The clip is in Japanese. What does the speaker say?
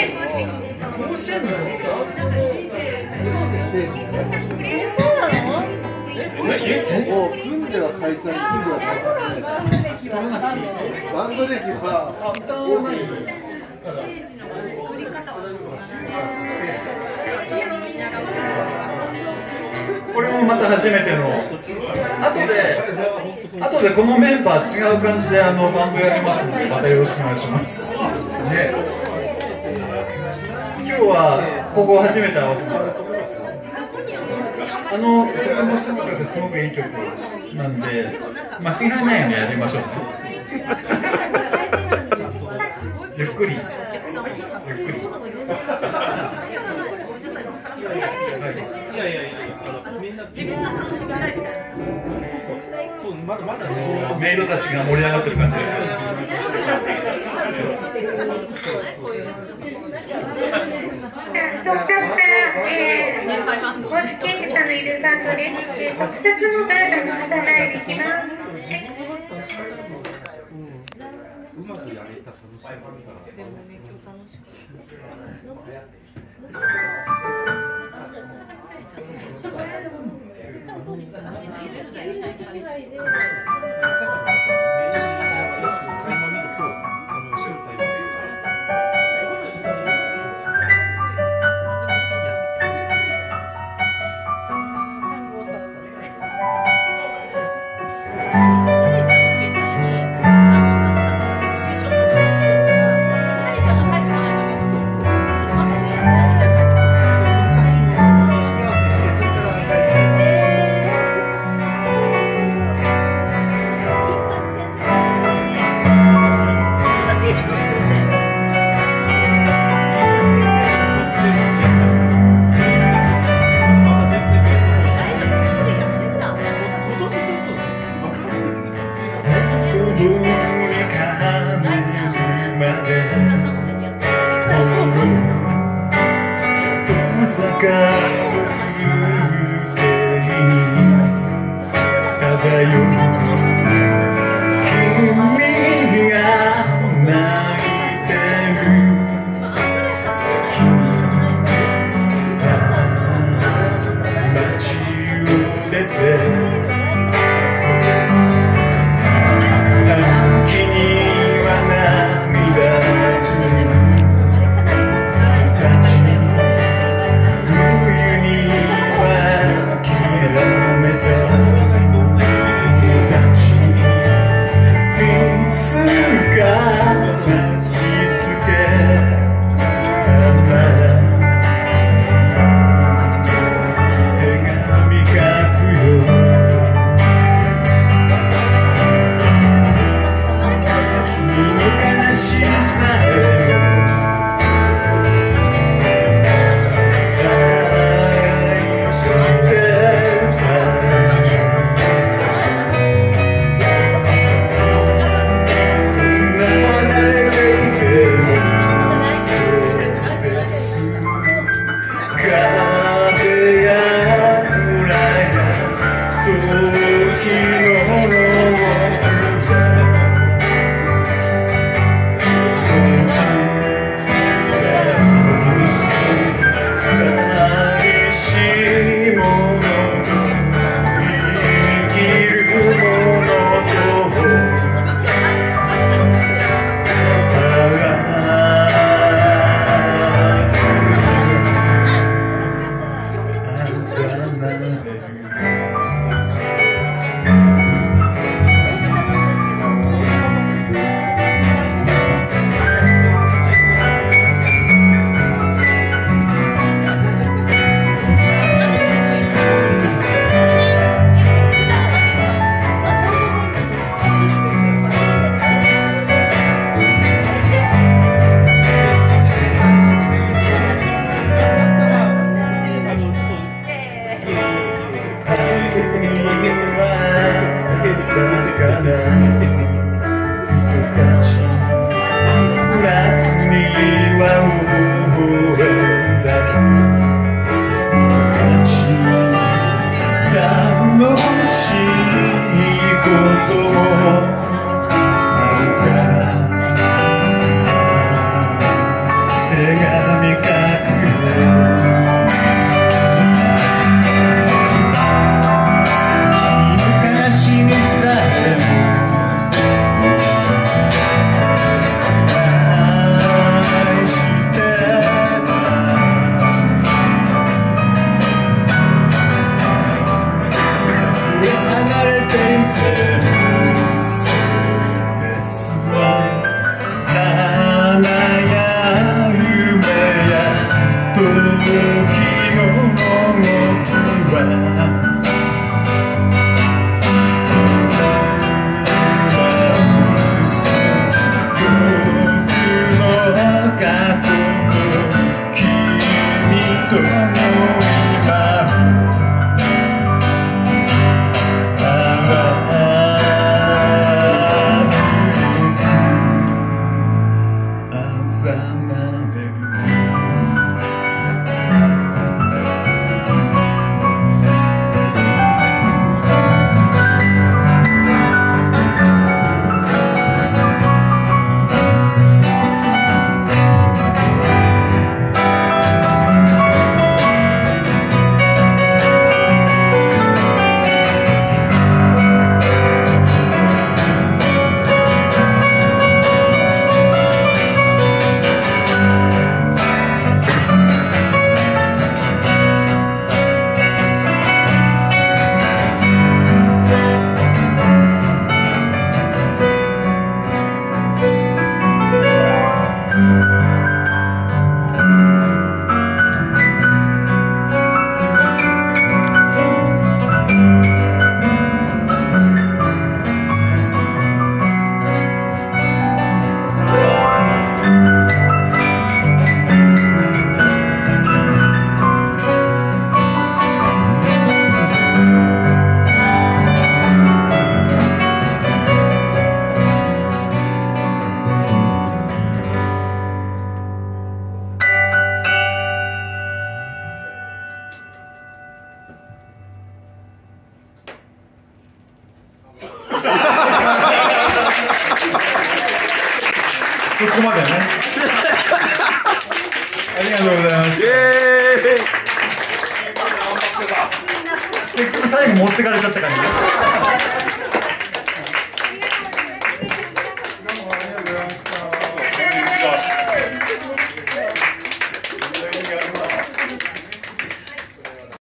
もう組んでは解散、組んでは解散。バンド歴は作り方はさすがだね。見習うこれもまた初めての後で後でこのメンバー違う感じであのバンドやりますのでまたよろしくお願いしますねここ初めて合わせますあのとても静かですごくいい曲なんで間違いないようにやりましょう。ねゆっくりゆっくり。いやいやいや、あのみんな自分が楽しみたいみたいな。そうまだまだ自メイドたちが盛り上がってる感じですっちが先にこういう。特撮から、え年配バンー、ド。高知健二さんのいるバンドです。えー、特撮のバージョンの挟まえでいきます。うまくやれた楽しみだから。でもね、今日楽しかったこまでね。ありがとうございます。イエーイ。結局最後持ってかれちゃった感じね